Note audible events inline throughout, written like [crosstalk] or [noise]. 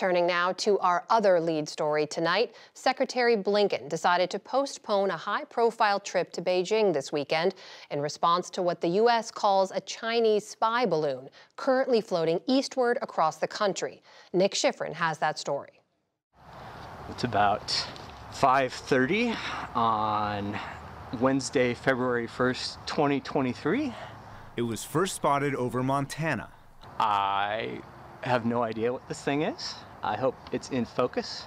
Turning now to our other lead story tonight, Secretary Blinken decided to postpone a high profile trip to Beijing this weekend in response to what the U.S. calls a Chinese spy balloon currently floating eastward across the country. Nick Schifrin has that story. It's about 5:30 on Wednesday, February 1st, 2023. It was first spotted over Montana. I have no idea what this thing is. I hope it's in focus.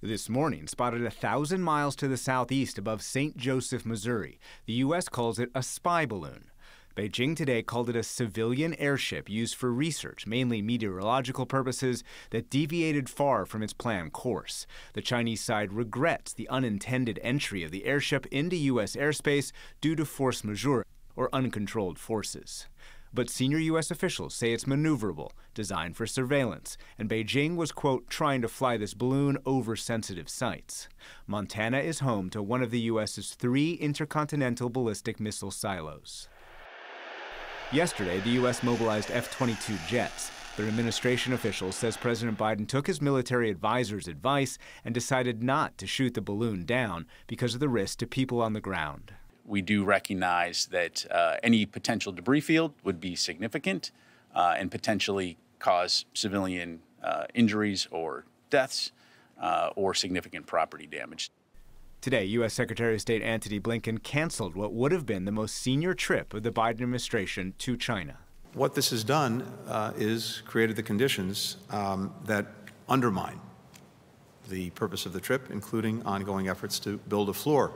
This morning, spotted a thousand miles to the southeast above St. Joseph, Missouri. The U.S. calls it a spy balloon. Beijing today called it a civilian airship used for research, mainly meteorological purposes, that deviated far from its planned course. The Chinese side regrets the unintended entry of the airship into U.S. airspace due to force majeure, or uncontrolled forces. But senior U.S. officials say it's maneuverable, designed for surveillance, and Beijing was, quote, trying to fly this balloon over sensitive sites. Montana is home to one of the U.S.'s three intercontinental ballistic missile silos. Yesterday, the U.S. mobilized F 22 jets. But administration officials says President Biden took his military advisor's advice and decided not to shoot the balloon down because of the risk to people on the ground we do recognize that uh, any potential debris field would be significant uh, and potentially cause civilian uh, injuries or deaths uh, or significant property damage. Today, U.S. Secretary of State Antony Blinken canceled what would have been the most senior trip of the Biden administration to China. What this has done uh, is created the conditions um, that undermine the purpose of the trip, including ongoing efforts to build a floor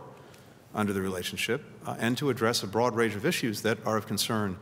under the relationship uh, and to address a broad range of issues that are of concern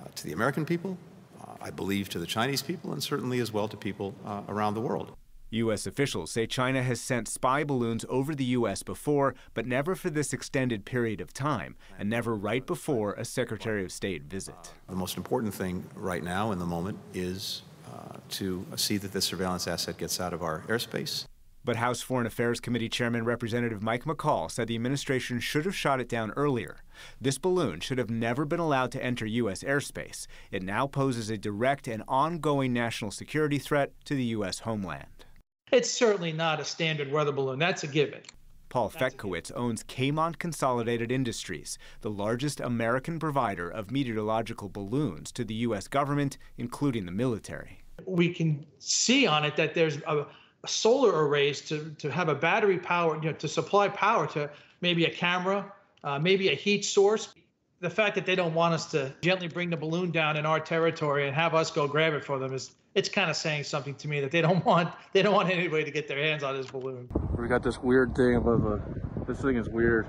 uh, to the American people, uh, I believe to the Chinese people, and certainly as well to people uh, around the world. U.S. officials say China has sent spy balloons over the U.S. before, but never for this extended period of time, and never right before a Secretary of State visit. The most important thing right now in the moment is uh, to see that this surveillance asset gets out of our airspace but House Foreign Affairs Committee Chairman Representative Mike McCaul said the administration should have shot it down earlier. This balloon should have never been allowed to enter U.S. airspace. It now poses a direct and ongoing national security threat to the U.S. homeland. It's certainly not a standard weather balloon. That's a given. Paul Fetkowitz owns Kaymont Consolidated Industries, the largest American provider of meteorological balloons to the U.S. government, including the military. We can see on it that there's a solar arrays to, to have a battery power, you know, to supply power to maybe a camera, uh, maybe a heat source. The fact that they don't want us to gently bring the balloon down in our territory and have us go grab it for them is it's kind of saying something to me that they don't [laughs] want they don't want anybody to get their hands on this balloon. We got this weird thing above a, this thing is weird.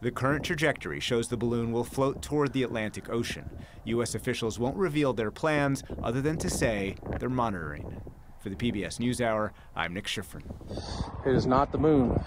The current trajectory shows the balloon will float toward the Atlantic Ocean. U.S. officials won't reveal their plans other than to say they're monitoring. For the PBS NewsHour, I'm Nick Schifrin. It is not the moon.